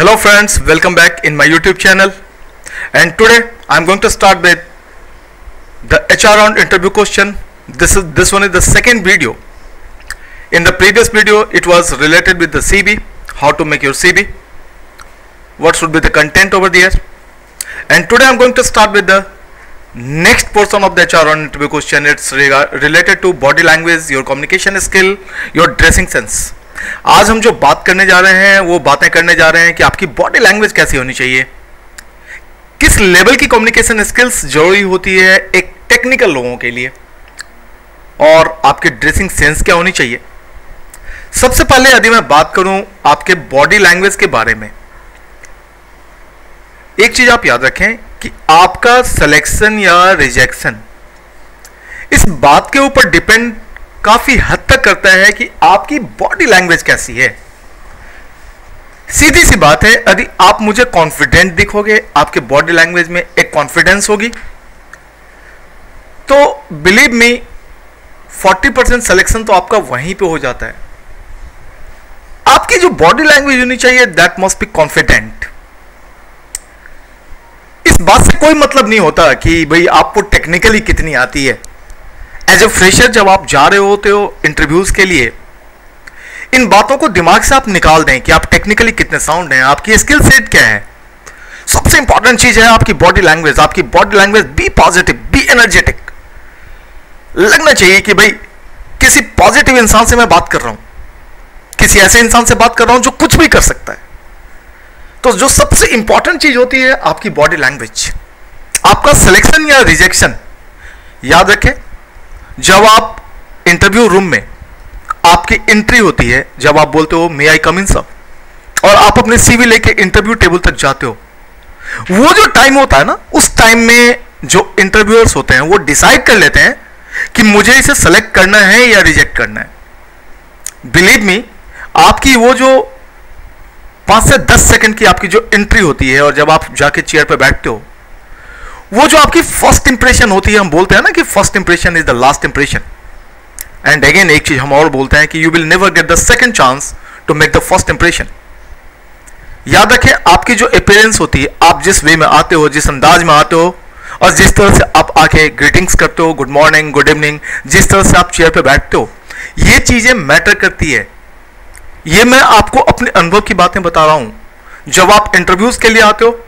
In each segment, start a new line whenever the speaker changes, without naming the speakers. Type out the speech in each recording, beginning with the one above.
Hello friends, welcome back in my YouTube channel. And today I'm going to start with the HR round interview question. This is this one is the second video. In the previous video, it was related with the cb how to make your cb what should be the content over there. And today I'm going to start with the next portion of the HR round interview question. It's related to body language, your communication skill, your dressing sense. आज हम जो बात करने जा रहे हैं, वो बातें करने जा रहे हैं कि आपकी बॉडी लैंग्वेज कैसी होनी चाहिए। किस लेवल की कम्युनिकेशन स्किल्स ज़रूरी होती है एक टेक्निकल लोगों के लिए? और आपकी ड्रेसिंग सेंस क्या होनी चाहिए? सबसे पहले यदि मैं बात करूँ आपके बॉडी लैंग्वेज के बारे में, एक चीज़ आप याद रखें कि आपका सिलेक्शन या रिजेक्शन इस बात के ऊपर डिपेंड काफ़ी हद तक करता है कि आपकी बॉडी लैंग्वेज कैसी है। सीधी सी बात है, यदि आप मुझे कॉन्फिडेंट दिखोगे, आपके बॉडी लैंग्वेज में एक कॉन्फिडेंस होगी। तो बिलीव मी 40 परसेंट सिलेक्शन तो आपका वहीं पे हो जाता है। आपकी जो बॉडी लैंग्वेज होनी चाहिए दैट मस्ट बी कॉन्फिडेंट इस बात से कोई मतलब नहीं होता कि भाई आपको टेक्निकली कितनी आती है। एज ए फ्रेशर जब आप जा रहे होते हो इंटरव्यूज़ के लिए, इन बातों को दिमाग से आप निकाल दें कि आप टेक्निकली कितने साउंड हैं, आपकी स्किल सेट क्या है। सबसे इंपॉर्टेंट चीज़ है आपकी बॉडी लैंग्वेज आपकी body language be positive be energetic लगना चाहिए कि भाई, किसी पॉजिटिव इंसान से मैं बात कर रहा हूँ। किसी ऐसे इंसान से बात कर रहा हूँ जो कुछ भी कर सकता है। तो जो सबसे इंपॉर्टेंट चीज़ होती है आपकी बॉडी लैंग्वेज आपका सिलेक्शन या रिजेक्शन याद रखें जब आप इंटरव्यू रूम में आपकी एंट्री होती है, जब आप बोलते हो मे आई कम इन सब और आप अपने सीवी लेके इंटरव्यू टेबल तक जाते हो, वो जो टाइम होता है ना, उस टाइम में जो इंटरव्यूअर्स होते हैं, वो डिसाइड कर लेते हैं कि मुझे इसे सेलेक्ट करना है या रिजेक्ट करना है। बिलीव मी आपकी वो जो पाँच से दस सेकंड की आपकी जो एंट्री होती है और जब आप जाके चेयर पर बैठते हो वो जो आपकी फ़र्स्ट इंप्रेशन होती है, हम बोलते हैं ना कि first impression is the last impression and again एक चीज़ हम और बोलते हैं कि you will never get the second chance to make the first impression याद रखें, आपकी जो अपेयरेंस होती है, आप जिस वे में आते हो, जिस अंदाज में आते हो, और जिस तरह से आप आके ग्रीटिंग्स करते हो गुड मॉर्निंग गुड इवनिंग जिस तरह से आप चेयर पे बैठते हो, ये चीज़ें मैटर करती है. ये मैं आपको अपने अनुभव की बातें बता रहा हूँ. जब आप इंटरव्यूज़ के लिए आते हो,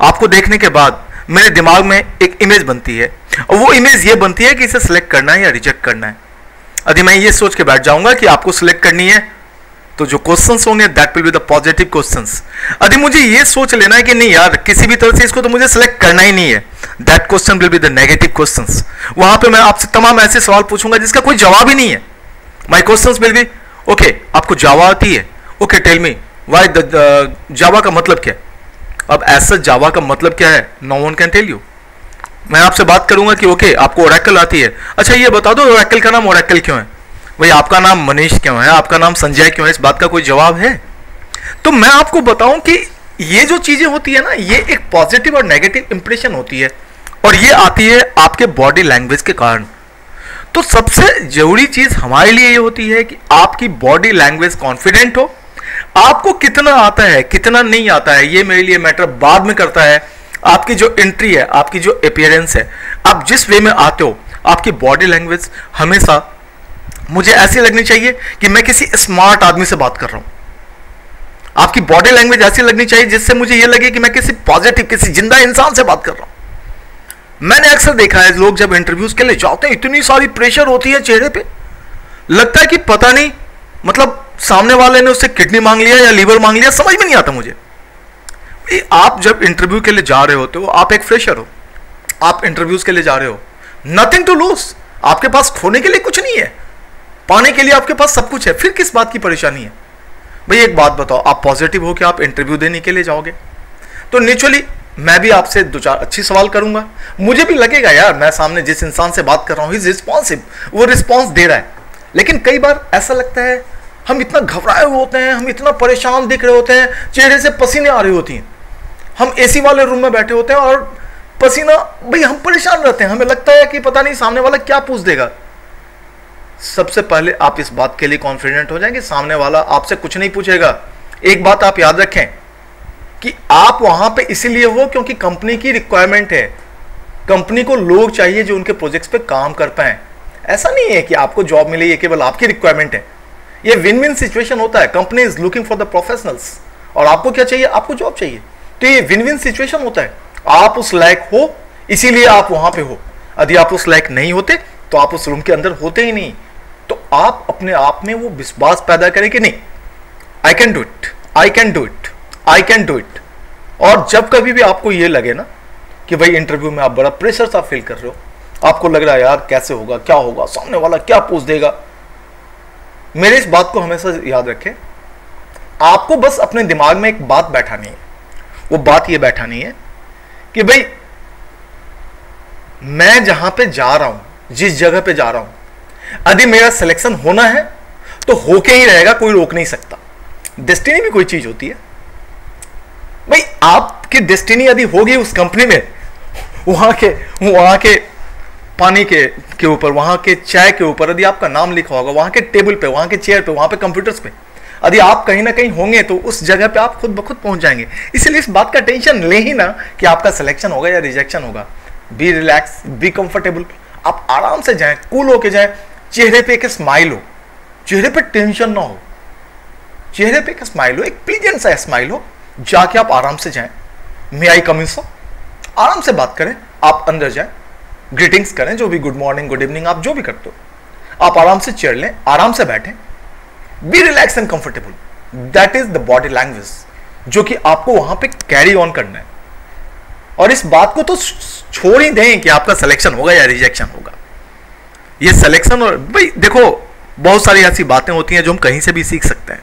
आपको देखने के बाद मेरे दिमाग में एक इमेज बनती है। और वो इमेज ये बनती है कि इसे सिलेक्ट करना है या रिजेक्ट करना है। यदि मैं ये सोच के बैठ जाऊँगा कि आपको सिलेक्ट करनी है तो जो क्वेश्चन होंगे that will be the positive questions यदि मुझे ये सोच लेना है कि नहीं यार, किसी भी तरह से इसको तो मुझे सिलेक्ट करना ही नहीं है। That question will be the negative questions वहाँ पे मैं आपसे तमाम ऐसे सवाल पूछूँगा जिसका कोई जवाब ही नहीं है। My question will be okay आपको जावा आती है। Okay tell me why Java का मतलब क्या है? अब ऐसा जावा का मतलब क्या है? No one can tell you मैं आपसे बात करूँगा कि ओके आपको ओरेकल आती है। अच्छा ये बता दो ओरेकल का नाम ओरेकल क्यों है? भाई, आपका नाम मनीष क्यों है? आपका नाम संजय क्यों है? इस बात का कोई जवाब है? तो मैं आपको बताऊँ कि ये जो चीज़ें होती है ना, ये एक पॉजिटिव और नेगेटिव इंप्रेशन होती है। और ये आती है आपके बॉडी लैंग्वेज के कारण। तो सबसे ज़रूरी चीज़ हमारे लिए ये होती है कि आपकी बॉडी लैंग्वेज कॉन्फिडेंट हो। आपको कितना आता है, कितना नहीं आता है, ये मेरे लिए मैटर बाद में करता है। आपकी जो एंट्री है, आपकी जो अपियरेंस है, आप जिस वे में आते हो, आपकी बॉडी लैंग्वेज हमेशा मुझे ऐसी लगनी चाहिए कि मैं किसी स्मार्ट आदमी से बात कर रहा हूँ। आपकी बॉडी लैंग्वेज ऐसी लगनी चाहिए जिससे मुझे यह लगे कि मैं किसी पॉजिटिव किसी ज़िंदा इंसान से बात कर रहा हूँ। मैंने अक्सर देखा है, लोग जब इंटरव्यूज़ के लिए जाते हैं, इतनी सारी प्रेशर होती है चेहरे पे। लगता है कि पता नहीं मतलब सामने वाले ने उससे किडनी मांग लिया या लीवर मांग लिया, समझ में नहीं आता मुझे। आप जब इंटरव्यू के लिए जा रहे होते हो आप एक फ्रेशर हो। आप इंटरव्यूज़ के लिए जा रहे हो। नथिंग टू लूज आपके पास खोने के लिए कुछ नहीं है। पाने के लिए आपके पास सब कुछ है। फिर किस बात की परेशानी है? भाई, एक बात बताओ, आप पॉजिटिव हो कि आप इंटरव्यू देने के लिए जाओगे? तो नेचुरली मैं भी आपसे दो चार अच्छी सवाल करूँगा। मुझे भी लगेगा, यार, मैं सामने जिस इंसान से बात कर रहा हूँ रिस्पॉन्सिव वो रिस्पॉन्स दे रहा है। लेकिन कई बार ऐसा लगता है हम इतना घबराए हुए होते हैं, हम इतना परेशान दिख रहे होते हैं, चेहरे से पसीने आ रही होती हैं। हम एसी वाले रूम में बैठे होते हैं और पसीना, भाई हम परेशान रहते हैं। हमें लगता है कि पता नहीं सामने वाला क्या पूछ देगा। सबसे पहले आप इस बात के लिए कॉन्फिडेंट हो जाएँगे, सामने वाला आपसे कुछ नहीं पूछेगा। एक बात आप याद रखें कि आप वहाँ पे इसीलिए हो क्योंकि कंपनी की रिक्वायरमेंट है। कंपनी को लोग चाहिए जो उनके प्रोजेक्ट्स पे काम कर पाए। ऐसा नहीं है कि आपको जॉब मिले, ये केवल आपकी रिक्वायरमेंट है। ये विन विन सिचुएशन होता है। Company is looking for the professionals और आपको क्या चाहिए? आपको जॉब चाहिए। तो ये विन विन सिचुएशन होता है। आप उस लायक हो, इसीलिए आप वहाँ पे हो। यदि आप उस लायक नहीं होते तो आप उस रूम के अंदर होते ही नहीं। तो आप अपने आप में वो विश्वास पैदा करें कि नहीं I can do it I can do it I can do it और जब कभी भी आपको ये लगे ना कि भाई इंटरव्यू में आप बड़ा प्रेशर सा फील कर रहे हो, आपको लग रहा है, यार, कैसे होगा, क्या होगा, सामने वाला क्या पूछ देगा? मेरे इस बात को हमेशा याद रखें। आपको बस अपने दिमाग में एक बात बैठानी है। वो बात ये बैठानी है कि भाई, मैं जहाँ पे जा रहा हूँ, जिस जगह पे जा रहा हूँ, यदि मेरा सिलेक्शन होना है तो होके ही रहेगा, कोई रोक नहीं सकता। डेस्टिनी भी कोई चीज़ होती है। भाई, आपकी डेस्टिनी यदि होगी उस कंपनी में, वहाँ के वहाँ के पानी के के ऊपर, वहाँ के चाय के ऊपर, यदि आपका नाम लिखा होगा, वहाँ के टेबल पे, वहाँ के चेयर पे, वहाँ पे कंप्यूटर्स पे, यदि आप कहीं ना कहीं होंगे तो उस जगह पे आप खुद ब खुद पहुँच जाएँगे। इसलिए इस बात का टेंशन ले ही ना कि आपका सिलेक्शन होगा या रिजेक्शन होगा। बी रिलैक्स बी कंफर्टेबल आप आराम से जाएँ कूल होके जाएँ, चेहरे पे एक स्माइल हो। चेहरे पे टेंशन ना हो। चेहरे पे एक स्माइल हो, एक प्लीजेंट सा स्माइल हो, जाके आप आराम से जाएँ। मे आई कम सो आराम से बात करें, आप अंदर जाएँ। ग्रीटिंग्स करें, जो भी गुड मॉर्निंग गुड इवनिंग आप जो भी करते हो। आप आराम से चेयर लें, आराम से बैठें। Be relax and comfortable that is the body language जो कि आपको वहाँ पे कैरी ऑन करना है। और इस बात को तो छोड़ ही दें कि आपका सिलेक्शन होगा या रिजेक्शन होगा। ये सिलेक्शन और, भाई देखो, बहुत सारी ऐसी बातें होती हैं जो हम कहीं से भी सीख सकते हैं।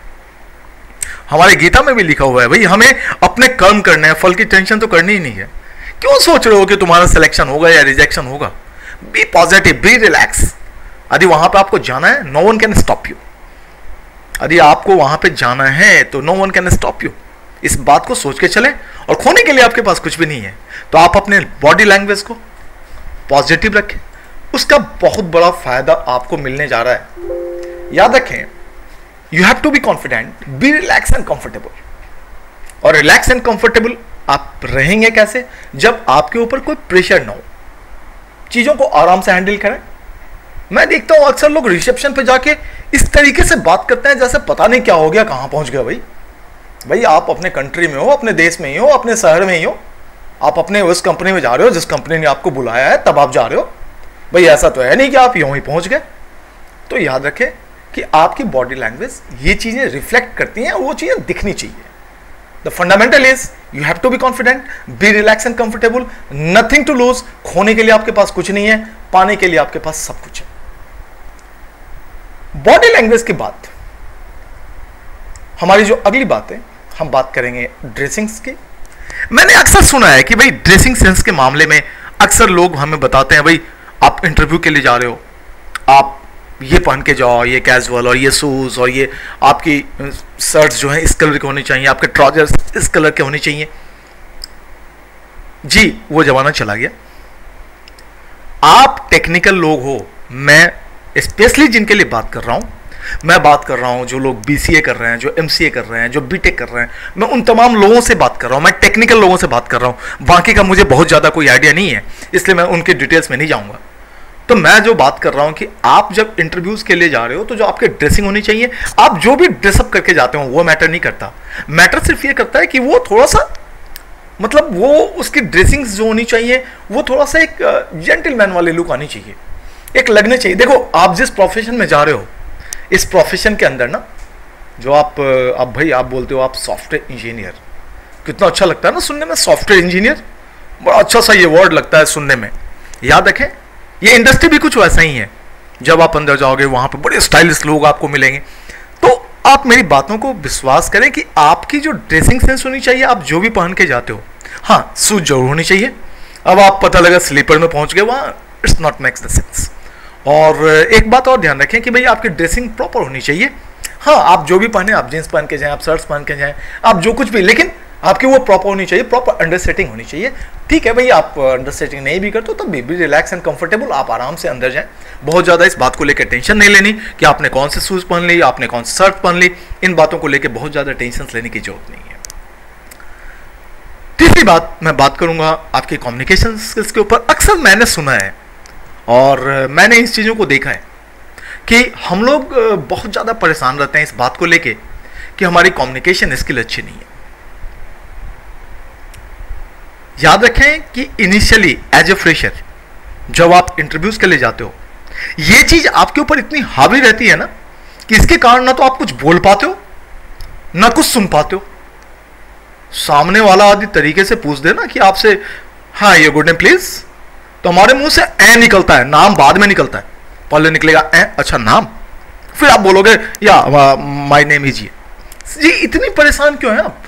हमारे गीता में भी लिखा हुआ है, भाई हमें अपने कर्म करने हैं, फल की टेंशन तो करनी ही नहीं है। क्यों सोच रहे हो कि तुम्हारा सिलेक्शन होगा या रिजेक्शन होगा? बी पॉजिटिव बी रिलैक्स यदि वहाँ पर आपको जाना है no one can stop you यदि आपको वहाँ पे जाना है तो no one can stop you इस बात को सोच के चले, और खोने के लिए आपके पास कुछ भी नहीं है। तो आप अपने बॉडी लैंग्वेज को पॉजिटिव रखें। उसका बहुत बड़ा फ़ायदा आपको मिलने जा रहा है। याद रखें you have to be confident be relax and comfortable और रिलैक्स एंड कंफर्टेबल आप रहेंगे कैसे? जब आपके ऊपर कोई प्रेशर ना हो। चीज़ों को आराम से हैंडल करें। मैं देखता हूँ अक्सर लोग रिसेप्शन पे जाके इस तरीके से बात करते हैं जैसे पता नहीं क्या हो गया, कहाँ पहुँच गया भाई। भाई, आप अपने कंट्री में हो, अपने देश में ही हो, अपने शहर में ही हो। आप अपने उस कंपनी में जा रहे हो, जिस कंपनी ने आपको बुलाया है, तब आप जा रहे हो। भाई, ऐसा तो है नहीं कि आप यूँ ही पहुँच गए। तो याद रखें कि आपकी बॉडी लैंग्वेज ये चीज़ें रिफ्लेक्ट करती हैं, वो चीज़ें दिखनी चाहिए। The fundamental is you have to be confident be relax and comfortable nothing to lose खोने के लिए आपके पास कुछ नहीं है, पाने के लिए आपके पास सब कुछ है। बॉडी लैंग्वेज की बात। हमारी जो अगली बात है, हम बात करेंगे ड्रेसिंग्स की। मैंने अक्सर सुना है कि भाई ड्रेसिंग सेंस के मामले में अक्सर लोग हमें बताते हैं, भाई, आप इंटरव्यू के लिए जा रहे हो। आप ये पहन के जाओ, ये कैजुअल और ये शूज़ और ये आपकी शर्ट्स जो हैं इस कलर के होने चाहिए, आपके ट्राउजर्स इस कलर के होने चाहिए। जी, वो जमाना चला गया। आप टेक्निकल लोग हो, मैं स्पेशली जिनके लिए बात कर रहा हूँ, मैं बात कर रहा हूँ जो लोग बीसीए कर रहे हैं, जो एमसीए कर रहे हैं, जो बी कर रहे हैं, मैं उन तमाम लोगों से बात कर रहा हूँ, मैं टेक्निकल लोगों से बात कर रहा हूँ। बाकी का मुझे बहुत ज़्यादा कोई आइडिया नहीं है, इसलिए मैं उनके डिटेल्स में नहीं जाऊँगा। तो मैं जो बात कर रहा हूँ कि आप जब इंटरव्यूज़ के लिए जा रहे हो तो जो आपके ड्रेसिंग होनी चाहिए, आप जो भी ड्रेसअप करके जाते हो, वो मैटर नहीं करता। मैटर सिर्फ़ ये करता है कि वो थोड़ा सा मतलब वो उसकी ड्रेसिंग जो होनी चाहिए, वो थोड़ा सा एक जेंटलमैन वाली लुक आनी चाहिए। एक लगने चाहिए। देखो, आप जिस प्रोफेशन में जा रहे हो, इस प्रोफेशन के अंदर ना, जो आप आप भाई, आप बोलते हो आप सॉफ्टवेयर इंजीनियर कितना अच्छा लगता है ना सुनने में सॉफ्टवेयर इंजीनियर बड़ा अच्छा सा ये वर्ड लगता है सुनने में। याद रखें ये इंडस्ट्री भी कुछ वैसा ही है। जब आप अंदर जाओगे, वहाँ पर बड़े स्टाइलिश लोग आपको मिलेंगे। तो आप मेरी बातों को विश्वास करें कि आपकी जो ड्रेसिंग सेंस होनी चाहिए, आप जो भी पहन के जाते हो हाँ सूज ज़रूर होनी चाहिए। अब आप पता लगा स्लीपर में पहुँच गए, वहाँ it's not makes the sense और एक बात और ध्यान रखें कि भाई, आपकी ड्रेसिंग प्रॉपर होनी चाहिए। हाँ आप जो भी पहने, आप जींस पहन के जाएँ, आप शर्ट्स पहन के जाएँ, आप जो कुछ भी, लेकिन आपकी वो प्रॉपर होनी चाहिए प्रॉपर अंडर सेटिंग होनी चाहिए। ठीक है भाई आप अंडर सेटिंग नहीं भी करते तो भी, भी रिलैक्स एंड कंफर्टेबल आप आराम से अंदर जाएँ। बहुत ज़्यादा इस बात को लेकर टेंशन नहीं लेनी कि आपने कौन से शूज़ पहन ली आपने कौन सी शर्ट पहन ली। इन बातों को लेकर बहुत ज़्यादा टेंशन लेने की ज़रूरत नहीं है। तीसरी बात मैं बात करूँगा आपके कम्युनिकेशन स्किल्स के ऊपर। अक्सर मैंने सुना है और मैंने इस चीज़ों को देखा है कि हम लोग बहुत ज़्यादा परेशान रहते हैं इस बात को लेके कि हमारी कम्युनिकेशन स्किल अच्छी नहीं है। याद रखें कि इनिशियली एज ए फ्रेशर जब आप इंटरव्यूज़ के लिए जाते हो, ये चीज़ आपके ऊपर इतनी हावी रहती है ना, कि इसके कारण ना तो आप कुछ बोल पाते हो, ना कुछ सुन पाते हो। सामने वाला आदि तरीके से पूछ देना कि आपसे हाँ ये गुड नेम प्लीज़ तो हमारे मुँह से ए निकलता है, नाम बाद में निकलता है। पहले निकलेगा ए अच्छा नाम। फिर आप बोलोगे, या माई नेम इज़ ये इतनी परेशान क्यों है आप?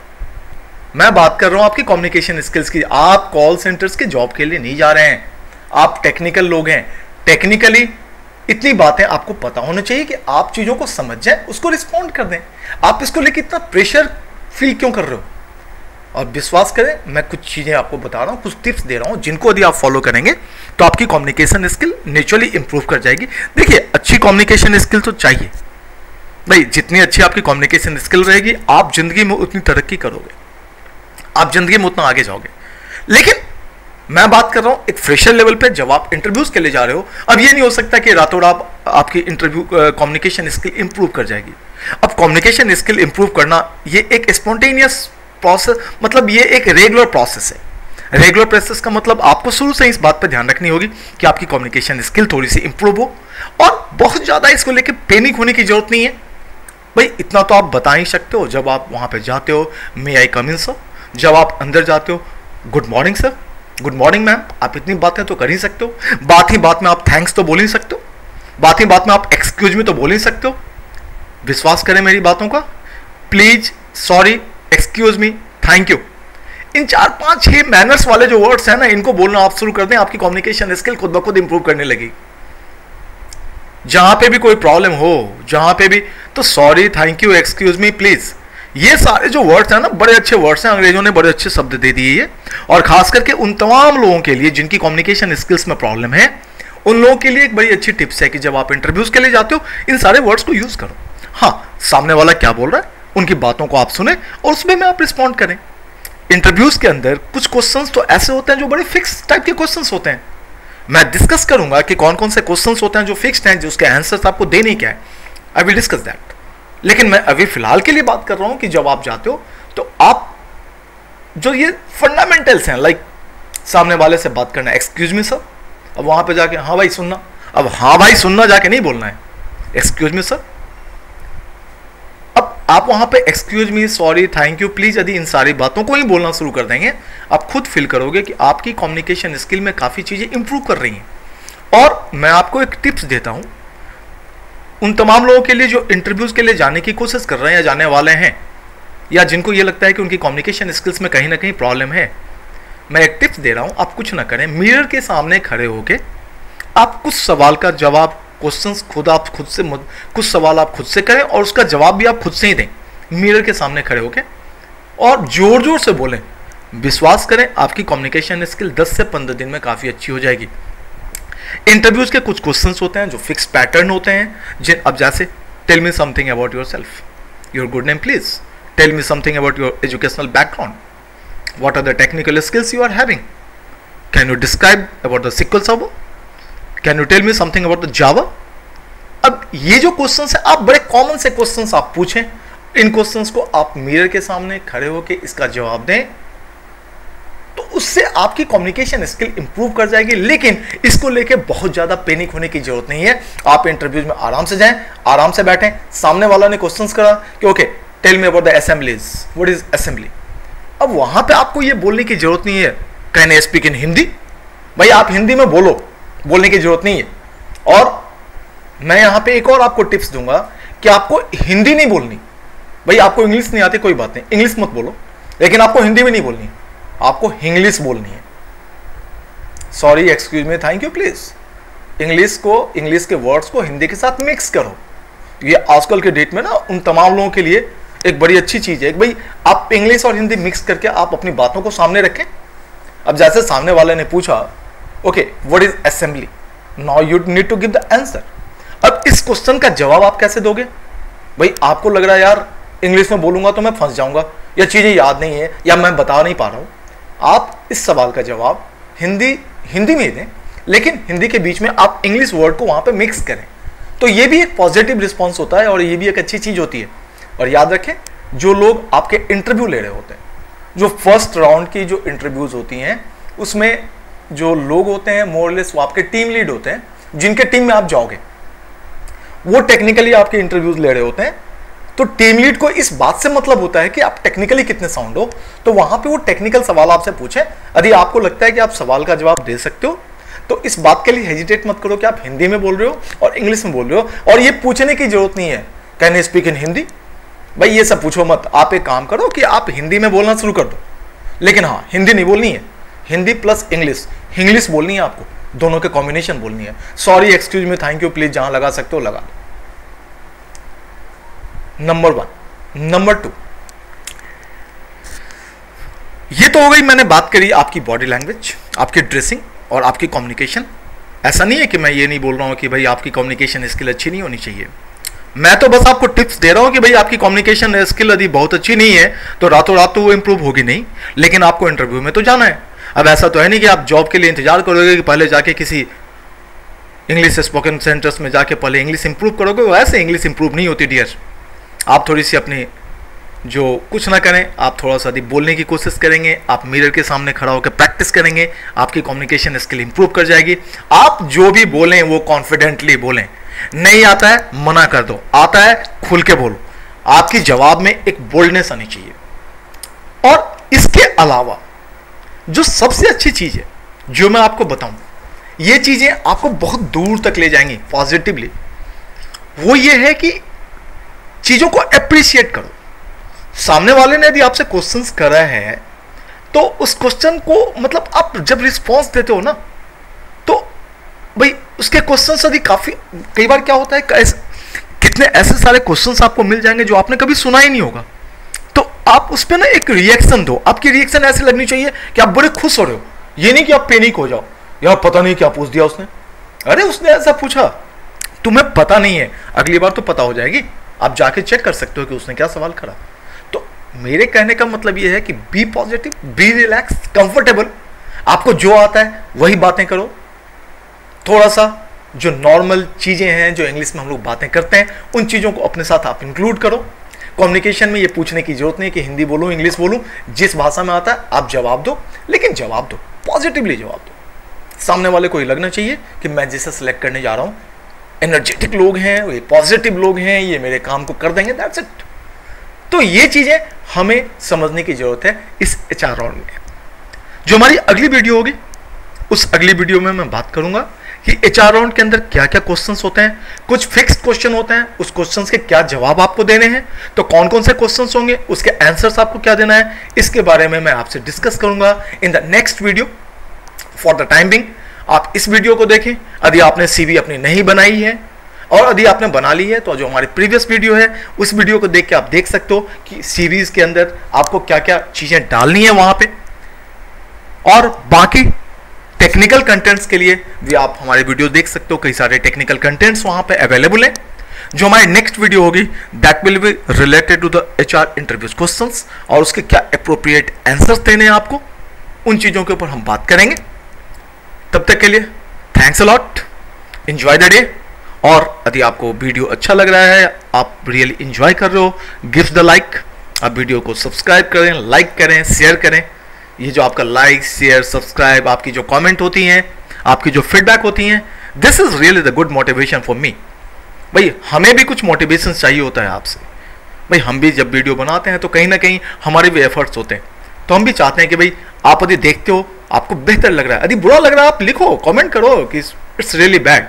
मैं बात कर रहा हूँ आपकी कम्युनिकेशन स्किल्स की। आप कॉल सेंटर्स के जॉब के लिए नहीं जा रहे हैं। आप टेक्निकल लोग हैं। टेक्निकली इतनी बातें आपको पता होना चाहिए कि आप चीज़ों को समझ जाए, उसको रिस्पॉन्ड कर दें। आप इसको लेकर इतना प्रेशर फील क्यों कर रहे हो? और विश्वास करें, मैं कुछ चीज़ें आपको बता रहा हूँ, कुछ टिप्स दे रहा हूँ, जिनको यदि आप फॉलो करेंगे तो आपकी कम्युनिकेशन स्किल नेचुरली इंप्रूव कर जाएगी। देखिए, अच्छी कम्युनिकेशन स्किल तो चाहिए। भाई, जितनी अच्छी आपकी कम्युनिकेशन स्किल रहेगी, आप ज़िंदगी में उतनी तरक्की करोगे। आप ज़िंदगी में उतना आगे जाओगे। लेकिन मैं बात कर रहा हूँ, एक फ्रेशर लेवल पे जब आप इंटरव्यूज़ के लिए जा रहे हो, अब ये नहीं हो सकता कि रातों रात आपकी इंटरव्यू कम्युनिकेशन स्किल इंप्रूव कर जाएगी। अब कम्युनिकेशन स्किल इंप्रूव करना, ये एक स्पॉन्टेनियस प्रोसेस मतलब ये एक रेगुलर प्रोसेस है। रेगुलर प्रोसेस का मतलब आपको शुरू से इस बात पर ध्यान रखनी होगी कि आपकी कम्युनिकेशन स्किल थोड़ी सी इंप्रूव हो, और बहुत ज़्यादा इसको लेकर पैनिक होने की ज़रूरत नहीं है। भाई, इतना तो आप बता ही सकते हो जब आप वहाँ पर जाते हो मे आई कम इन जब आप अंदर जाते हो good morning sir good morning ma'am आप इतनी बातें तो कर ही सकते हो। बात ही बात में आप थैंक्स तो बोल ही सकते हो। बात ही बात में आप एक्सक्यूज में तो बोल ही सकते हो। विश्वास करें मेरी बातों का। Please sorry excuse me thank you इन चार पाँच छह मैनर्स वाले जो वर्ड्स हैं ना, इनको बोलना आप शुरू कर दें, आपकी कम्युनिकेशन स्किल खुद ब खुद इंप्रूव करने लगी जहाँ पे भी कोई प्रॉब्लम हो, जहाँ पे भी तो sorry thank you excuse me please ये सारे जो वर्ड्स हैं ना, बड़े अच्छे वर्ड्स हैं, अंग्रेज़ों ने बड़े अच्छे शब्द दे दिए ये। और खास करके उन तमाम लोगों के लिए जिनकी कम्युनिकेशन स्किल्स में प्रॉब्लम है, उन लोगों के लिए एक बड़ी अच्छी टिप्स है कि जब आप इंटरव्यूज़ के लिए जाते हो, इन सारे वर्ड्स को यूज़ करो। हाँ सामने वाला क्या बोल रहा है? उनकी बातों को आप सुने और उसमें में आप रिस्पॉन्ड करें। इंटरव्यूज़ के अंदर कुछ क्वेश्चंस तो ऐसे होते हैं जो बड़े फिक्स टाइप के क्वेश्चंस होते हैं। मैं डिस्कस करूँगा कि कौन कौन से क्वेश्चंस होते हैं जो फिक्स्ड हैं जो उसके आंसर्स आपको देने क्या है। आई विल डिस्कस दैट लेकिन मैं अभी फ़िलहाल के लिए बात कर रहा हूँ कि जब आप जाते हो तो आप जो ये फंडामेंटल्स हैं लाइक सामने वाले से बात करना एक्सक्यूज मी सर अब वहाँ पे जाके हाँ भाई, सुनना। अब हाँ भाई, सुनना जाके नहीं बोलना है। एक्सक्यूज मी सर अब आप वहाँ पे excuse me sorry thank you please यदि इन सारी बातों को ही बोलना शुरू कर देंगे, आप खुद फील करोगे कि आपकी कम्युनिकेशन स्किल में काफ़ी चीज़ें इंप्रूव कर रही हैं। और मैं आपको एक टिप्स देता हूँ उन तमाम लोगों के लिए जो इंटरव्यूज़ के लिए जाने की कोशिश कर रहे हैं या जाने वाले हैं, या जिनको ये लगता है कि उनकी कम्युनिकेशन स्किल्स में कहीं ना कहीं प्रॉब्लम है, मैं एक टिप्स दे रहा हूँ, आप कुछ ना करें। मिरर के सामने खड़े होके आप कुछ सवाल का जवाब क्वेश्चंस खुद आप खुद से कुछ सवाल आप खुद से करें और उसका जवाब भी आप खुद से ही दें। मिरर के सामने खड़े होके और ज़ोर ज़ोर से बोलें। विश्वास करें, आपकी कम्युनिकेशन स्किल 10 से 15 दिन में काफ़ी अच्छी हो जाएगी। इंटरव्यूज़ के कुछ क्वेश्चंस होते हैं जो फिक्स पैटर्न होते हैं, जिन, अब जैसे tell me something about yourself your good name please tell me something about your educational background what are the technical skills you are having can you describe about the SQL server can you tell me something about the Java अब ये जो question है, आप बड़े common से question आप पूछें। इन question को आप मिरर के सामने खड़े होकर इसका जवाब दें। तो उससे आपकी कम्युनिकेशन स्किल इंप्रूव कर जाएगी, लेकिन इसको लेके बहुत ज़्यादा पैनिक होने की ज़रूरत नहीं है। आप इंटरव्यूज़ में आराम से जाएँ, आराम से बैठें। सामने वाला ने क्वेश्चन करा कि okay tell me about the assemblies what is assembly अब वहाँ पे आपको ये बोलने की ज़रूरत नहीं है can I speak in Hindi भाई, आप हिंदी में बोलो, बोलने की ज़रूरत नहीं है। और मैं यहाँ पे एक और आपको टिप्स दूँगा कि आपको हिंदी नहीं बोलनी। भाई, आपको इंग्लिश नहीं आती, कोई बात नहीं। इंग्लिश मत बोलो, लेकिन आपको हिंदी में नहीं बोलनी। आपको इंग्लिश बोलनी है। Sorry excuse me thank you please English को इंग्लिश के वर्ड्स को हिंदी के साथ मिक्स करो। ये आजकल के डेट में ना, उन तमाम लोगों के लिए एक बड़ी अच्छी चीज़ है। भाई, आप इंग्लिश और हिंदी मिक्स करके आप अपनी बातों को सामने रखें। अब जैसे सामने वाले ने पूछा okay what is assembly now you need to give the answer अब इस क्वेश्चन का जवाब आप कैसे दोगे? भाई, आपको लग रहा है यार इंग्लिश में बोलूँगा तो मैं फंस जाऊँगा, या चीज़ें याद नहीं है, या मैं बता नहीं पा रहा हूँ। आप इस सवाल का जवाब हिंदी हिंदी में दें, लेकिन हिंदी के बीच में आप इंग्लिश वर्ड को वहाँ पे मिक्स करें। तो ये भी एक पॉजिटिव रिस्पॉन्स होता है और ये भी एक अच्छी चीज़ होती है। और याद रखें, जो लोग आपके इंटरव्यू ले रहे होते हैं, जो फ़र्स्ट राउंड की जो इंटरव्यूज़ होती हैं, उसमें जो लोग होते हैं मोरलेस वो आपके टीम लीड होते हैं, जिनके टीम में आप जाओगे, वो टेक्निकली आपके इंटरव्यूज़ ले रहे होते हैं तो टीम लीड को इस बात से मतलब होता है कि आप टेक्निकली कितने साउंड हो? तो वहाँ पे वो टेक्निकल सवाल आपसे पूछे। यदि आपको लगता है कि आप सवाल का जवाब दे सकते हो तो इस बात के लिए हेजिटेट मत करो कि आप हिंदी में बोल रहे हो और इंग्लिश में बोल रहे हो। और ये पूछने की ज़रूरत नहीं है can you speak in Hindi भाई ये सब पूछो मत। आप एक काम करो कि आप हिंदी में बोलना शुरू कर दो। लेकिन हाँ हिंदी नहीं बोलनी है। हिंदी प्लस इंग्लिश इंग्लिश बोलनी है आपको। दोनों के कॉम्बिनेशन बोलनी है। Sorry excuse me thank you please जहाँ लगा सकते हो, लगा दो। नंबर वन नंबर टू ये तो हो गई मैंने बात करी आपकी बॉडी लैंग्वेज आपकी ड्रेसिंग और आपकी कम्युनिकेशन ऐसा नहीं है कि मैं ये नहीं बोल रहा हूँ कि भाई आपकी कम्युनिकेशन स्किल अच्छी नहीं होनी चाहिए। मैं तो बस आपको टिप्स दे रहा हूँ कि भाई आपकी कम्युनिकेशन स्किल यदि बहुत अच्छी नहीं है तो रातों रात तो वो इंप्रूव होगी नहीं, लेकिन आपको इंटरव्यू में तो जाना है। अब ऐसा तो है नहीं कि आप जॉब के लिए इंतज़ार करोगे कि पहले जाके किसी इंग्लिश स्पोकन सेंटर्स में जाके पहले इंग्लिश इंप्रूव करोगे, वैसे इंग्लिश इंप्रूव नहीं होती डियर आप थोड़ी सी अपनी जो कुछ ना करें, आप थोड़ा सा अधिक बोलने की कोशिश करेंगे, आप मिरर के सामने खड़ा होकर प्रैक्टिस करेंगे, आपकी कम्युनिकेशन स्किल इंप्रूव कर जाएगी। आप जो भी बोलें, वो कॉन्फिडेंटली बोलें। नहीं आता है, मना कर दो। आता है, खुल के बोलो। आपकी जवाब में एक बोल्डनेस आनी चाहिए। और इसके अलावा, जो सबसे अच्छी चीज़ है, जो मैं आपको बताऊँ, ये चीज़ें आपको बहुत दूर तक ले जाएँगी पॉजिटिवली वो ये है कि चीज़ों को अप्रिशिएट करो। सामने वाले ने यदि आपसे क्वेश्चंस करा है तो उस क्वेश्चन को मतलब आप जब रिस्पॉन्स देते हो ना तो भाई उसके क्वेश्चन यदि काफ़ी कई बार क्या होता है कैसे, कितने ऐसे सारे क्वेश्चंस आपको मिल जाएँगे जो आपने कभी सुना ही नहीं होगा। तो आप उस पर ना एक रिएक्शन दो। आपकी रिएक्शन ऐसे लगनी चाहिए कि आप बड़े खुश हो रहे हो। ये नहीं कि आप पेनिक हो जाओ। यार पता नहीं क्या पूछ दिया उसने। अरे उसने ऐसा पूछा। तुम्हें पता नहीं है। अगली बार तो पता हो जाएगी। आप जाके चेक कर सकते हो कि उसने क्या सवाल करा। तो मेरे कहने का मतलब यह है कि be positive be relax comfortable आपको जो आता है, वही बातें करो। थोड़ा सा जो नॉर्मल चीज़ें हैं, जो इंग्लिश में हम लोग बातें करते हैं, उन चीज़ों को अपने साथ आप इंक्लूड करो। कम्युनिकेशन में ये पूछने की ज़रूरत नहीं कि हिंदी बोलूँ इंग्लिश बोलूँ, जिस भाषा में आता है, आप जवाब दो, लेकिन जवाब दो पॉजिटिवली जवाब दो। सामने वाले को ये लगना चाहिए कि मैं जिसे सेलेक्ट करने जा रहा हूँ एनर्जेटिक लोग हैं, ये पॉजिटिव लोग हैं, ये मेरे काम को कर देंगे दैट्स इट तो ये चीज़ें हमें समझने की ज़रूरत है इस एच राउंड में। जो हमारी अगली वीडियो होगी, उस अगली वीडियो में मैं बात करूँगा कि एच आर राउंड के अंदर क्या क्या क्वेश्चंस होते हैं, कुछ फिक्स क्वेश्चन होते हैं, उस क्वेश्चंस के क्या जवाब आपको देने हैं तो कौन कौन से क्वेश्चंस होंगे, उसके आंसर्स आपको क्या देना है, इसके बारे में मैं आपसे डिस्कस करूँगा in the next video for the time being आप इस वीडियो को देखें। यदि आपने सीवी अपनी नहीं बनाई है, और यदि आपने बना ली है तो जो हमारी प्रीवियस वीडियो है, उस वीडियो को देख के आप देख सकते हो कि सीरीज़ के अंदर आपको क्या क्या चीज़ें डालनी है वहाँ पे। और बाकी टेक्निकल कंटेंट्स के लिए भी आप हमारे वीडियो देख सकते हो। कई सारे टेक्निकल कंटेंट्स वहाँ पे अवेलेबल हैं। जो हमारी नेक्स्ट वीडियो होगी that will be related to the H R interview question और उसके क्या अप्रोप्रिएट आंसर्स देने हैं आपको, उन चीज़ों के ऊपर हम बात करेंगे। तब तक के लिए thanks a lot enjoy the day और यदि आपको वीडियो अच्छा लग रहा है, आप रियली इंजॉय कर रहे हो गिव द लाइक आप वीडियो को सब्सक्राइब करें लाइक करें शेयर करें. ये जो आपका लाइक शेयर सब्सक्राइब आपकी जो कमेंट होती हैं, आपकी जो फीडबैक होती हैं this is really the good motivation for me भाई, हमें भी कुछ मोटिवेशन चाहिए होता है आपसे। भाई, हम भी जब वीडियो बनाते हैं तो कहीं ना कहीं हमारे भी एफर्ट्स होते हैं। तो हम भी चाहते हैं कि भाई आप यदि देखते हो आपको बेहतर लग रहा है। यदि बुरा लग रहा है, आप लिखो कमेंट करो कि इट्स रियली बैड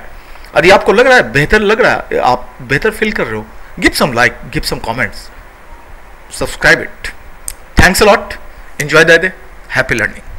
यदि आपको लग रहा है, बेहतर लग रहा है, आप बेहतर फील कर रहे हो। Give some like give some comments subscribe it thanks a lot enjoy that happy learning